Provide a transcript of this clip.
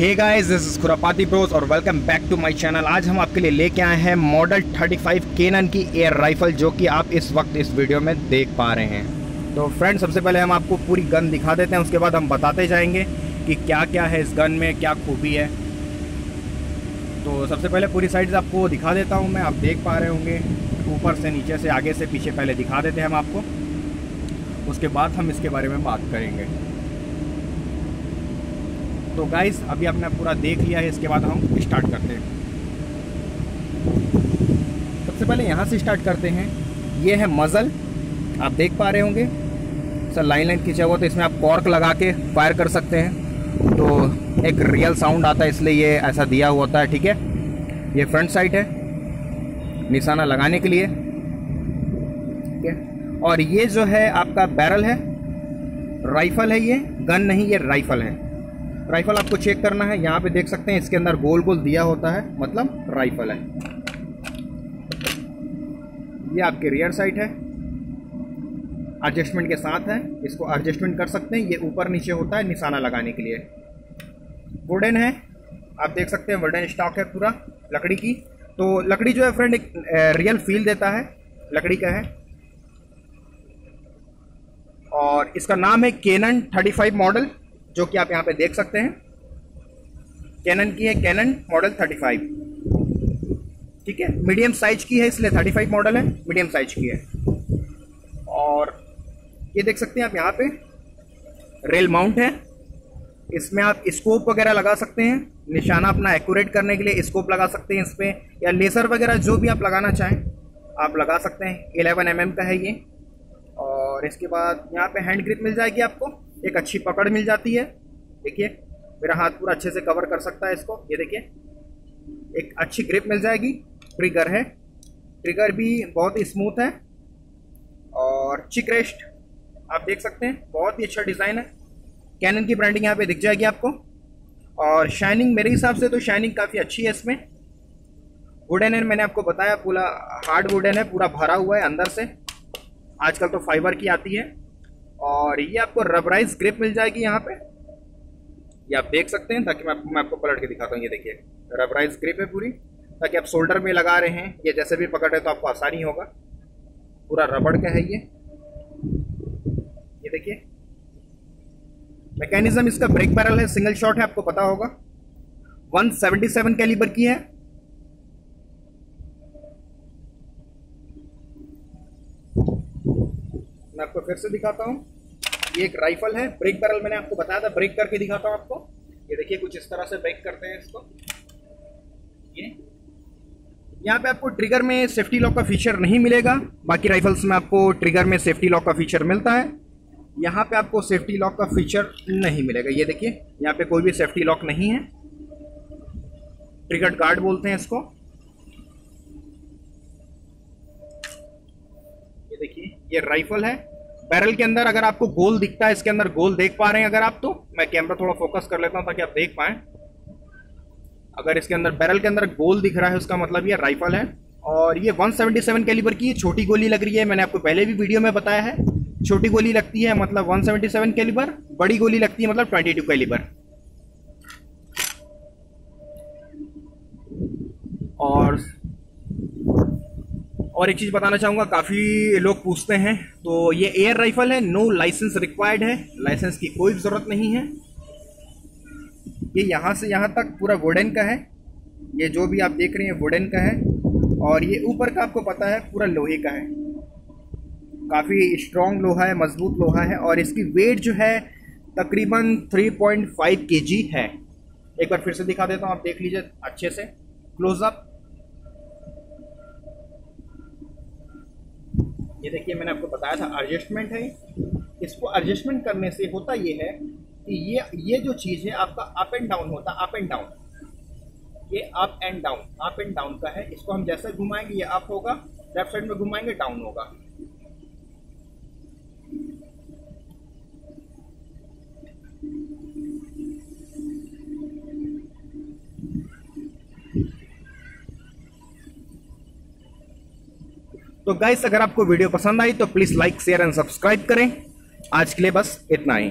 Hey guys this is खुरापाती bros और welcome back to my channel आज हम आपके लिए लेके आए हैं मॉडल 35 केनन की एयर राइफल जो कि आप इस वक्त इस वीडियो में देख पा रहे हैं। तो फ्रेंड सबसे पहले हम आपको पूरी गन दिखा देते हैं, उसके बाद हम बताते जाएँगे कि क्या क्या है इस गन में, क्या खूबी है। तो सबसे पहले पूरी साइड आपको दिखा देता हूँ मैं, आप देख पा रहे होंगे। ऊपर से, नीचे से, आगे से, पीछे, पहले दिखा देते हैं हम आपको। उसके बाद हम इसके बारे में बात करेंगे। तो गाइस अभी आपने पूरा देख लिया है, इसके बाद हम स्टार्ट करते हैं। सबसे पहले यहाँ से स्टार्ट करते हैं। ये है मज़ल आप देख पा रहे होंगे। सर लाइन लाइन खींचा हुआ तो इसमें आप कॉर्क लगा के फायर कर सकते हैं। तो एक रियल साउंड आता है, इसलिए ये ऐसा दिया हुआ होता है, ठीक है? ये फ्रंट साइड है, निशाना लगाने के लिए, ठीक है? और ये जो है आपका बैरल है राइफल है ये गन नहीं, ये राइफल है। राइफल आपको चेक करना है, यहाँ पे देख सकते हैं इसके अंदर गोल गोल दिया होता है मतलब राइफल है। ये आपके रियर साइड है। एडजस्टमेंट के साथ है, इसको एडजस्टमेंट कर सकते हैं, ये ऊपर नीचे होता है निशाना लगाने के लिए। वुडन है, आप देख सकते हैं वुडन स्टॉक है पूरा, लकड़ी की। तो लकड़ी जो है फ्रेंड एक रियल फील देता है, लकड़ी का है। और इसका नाम है केनन 35 मॉडल जो कि आप यहाँ पे देख सकते हैं। कैनन की है कैनन मॉडल 35 ठीक है? मीडियम साइज़ की है, इसलिए 35 मॉडल है मीडियम साइज़ की है। और ये देख सकते हैं आप यहाँ पे। रेल माउंट है। इसमें आप स्कोप वगैरह लगा सकते हैं। निशाना अपना एक्यूरेट करने के लिए स्कोप लगा सकते हैं इसमें या लेसर वगैरह जो भी आप लगाना चाहें, आप लगा सकते हैं। 11 एम mm का है ये। और इसके बाद यहाँ पे हैंड ग्रिप मिल जाएगी आपको। एक अच्छी पकड़ मिल जाती है। देखिए, मेरा हाथ पूरा अच्छे से कवर कर सकता है इसको। ये देखिए, एक अच्छी ग्रिप मिल जाएगी। ट्रिगर है। ट्रिगर भी बहुत ही स्मूथ है। और चिक रेस्ट आप देख सकते हैं, बहुत ही अच्छा डिज़ाइन है। कैनन की ब्रांडिंग यहाँ पे दिख जाएगी आपको। और शाइनिंग मेरे हिसाब से तो शाइनिंग काफ़ी अच्छी है इसमें। वुडन है, मैंने आपको बताया, पूरा हार्ड वुडन है, पूरा भरा हुआ है अंदर से। आजकल तो फाइबर की आती है। और ये आपको रबराइज ग्रिप मिल जाएगी यहाँ पे। ये आप देख सकते हैं, ताकि मैं मैं आपको पलट के दिखाता हूँ, ये देखिए। रबराइज ग्रिप है पूरी, ताकि आप शोल्डर में लगा रहे हैं। ये जैसे भी पकड़ है तो आपको आसानी होगा। पूरा रबड़ का है ये। ये देखिए। मैकेनिज्म इसका ब्रेक पैरल है सिंगल शॉट है, आपको पता होगा। 177 कैलिबर की है। मैं आपको फिर से दिखाता हूँ। ये एक राइफल है। ब्रेक बैरल मैंने आपको बताया था। ब्रेक करके दिखाता हूँ आपको। ये देखिए, कुछ इस तरह से ब्रेक करते हैं इसको। ये। यहाँ पे आपको ट्रिगर में सेफ्टी लॉक का फीचर नहीं मिलेगा। बाकी राइफल्स में आपको ट्रिगर में सेफ्टी लॉक का फीचर मिलता है। यहाँ पे आपको सेफ्टी लॉक का फीचर नहीं मिलेगा। ये देखिए, यहाँ पे कोई भी सेफ्टी लॉक नहीं है। ट्रिगर गार्ड बोलते हैं इसको। ये देखिए, ये राइफल है। बैरल के अंदर अगर आपको गोल दिखता है, इसके अंदर गोल देख पा रहे हैं अगर आप तो मैं कैमरा थोड़ा फोकस कर लेता हूँ ताकि आप देख पाए। अगर इसके अंदर, बैरल के अंदर गोल दिख रहा है, उसका मतलब ये राइफल है। और ये 177 कैलिबर की छोटी गोली लग रही है, मैंने आपको पहले भी वीडियो में बताया है। छोटी गोली लगती है मतलब 177 कैलिबर, बड़ी गोली लगती है मतलब 22 कैलिबर। और और एक चीज़ बताना चाहूँगा, काफ़ी लोग पूछते हैं तो ये एयर राइफल है नो लाइसेंस रिक्वायर्ड है लाइसेंस की कोई ज़रूरत नहीं है। ये यहाँ से यहाँ तक पूरा वुडन का है, ये जो भी आप देख रहे हैं वुडन का है, और ये ऊपर का आपको पता है, पूरा लोहे का है। काफ़ी स्ट्रॉन्ग लोहा है, मज़बूत लोहा है, और इसकी वेट जो है, तकरीबन 3.5 केजी है। एक बार फिर से दिखा देता हूँ, आप देख लीजिए अच्छे से क्लोजअप ये देखिए, मैंने आपको बताया था एडजस्टमेंट है। इसको एडजस्टमेंट करने से होता ये है कि ये ये जो चीज़ है, आपका अप एंड डाउन होता है अप एंड डाउन ये up and down up and down का है। इसको हम जैसे घुमाएँगे, ये अप होगा लेफ़्ट साइड में घुमाएँगे डाउन होगा। तो गाइस अगर आपको वीडियो पसंद आई तो please like share and subscribe करें। आज के लिए बस इतना ही।